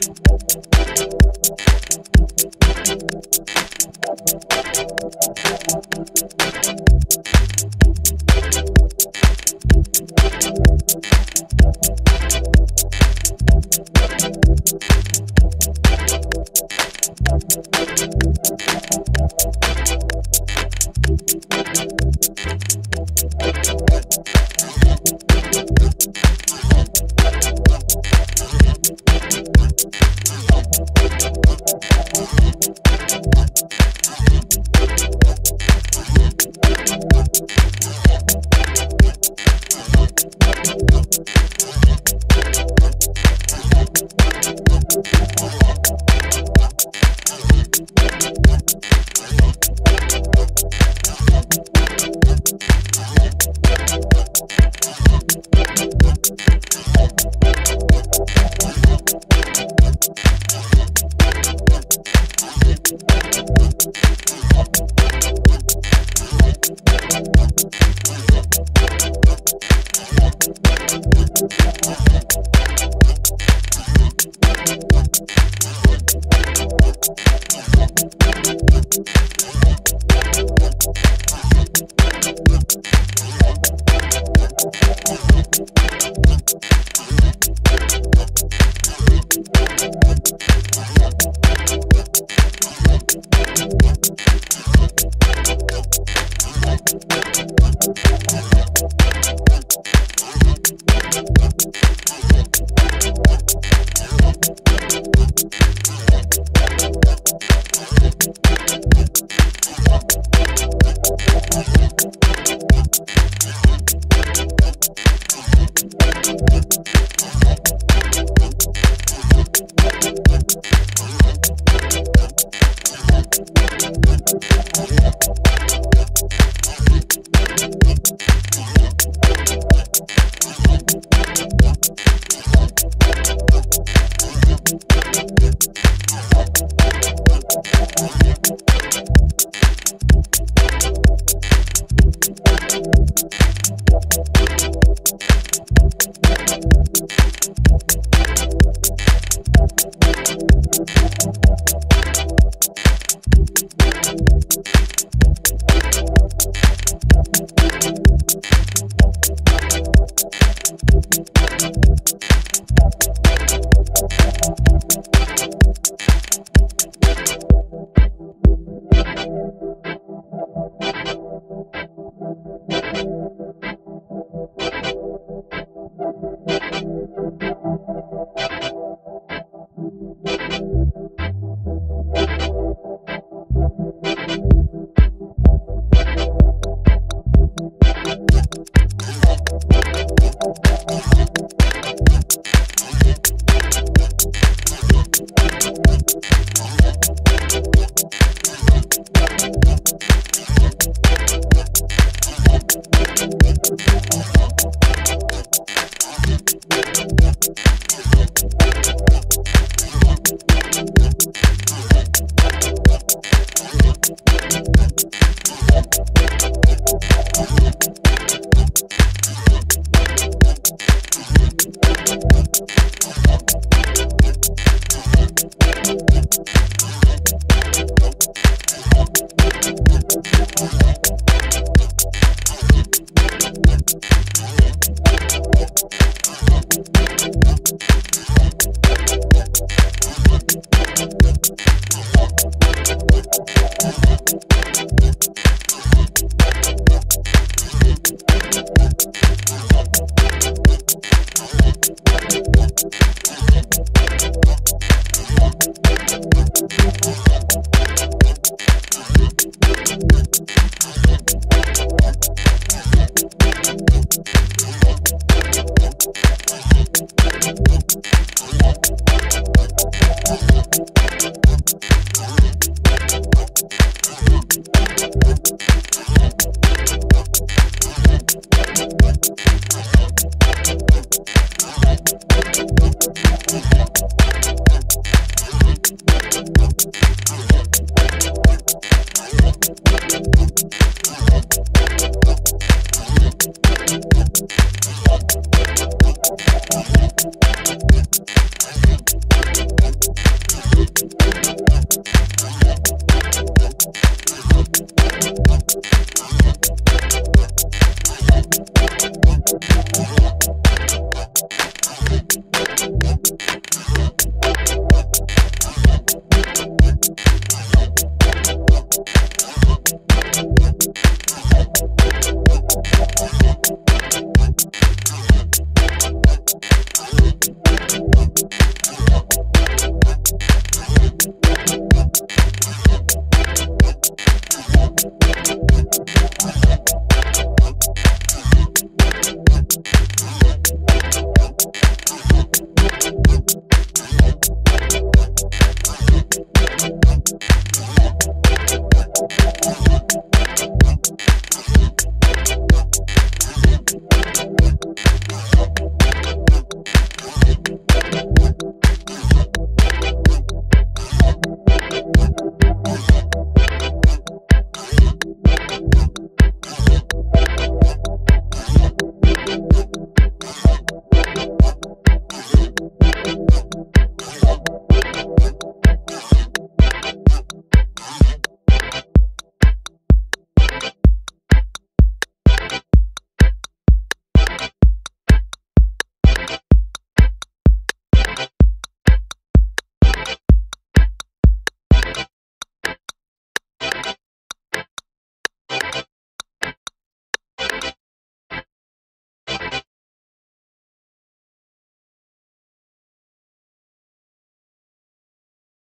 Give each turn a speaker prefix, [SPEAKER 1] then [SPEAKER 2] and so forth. [SPEAKER 1] Thank you. Thank Thank you.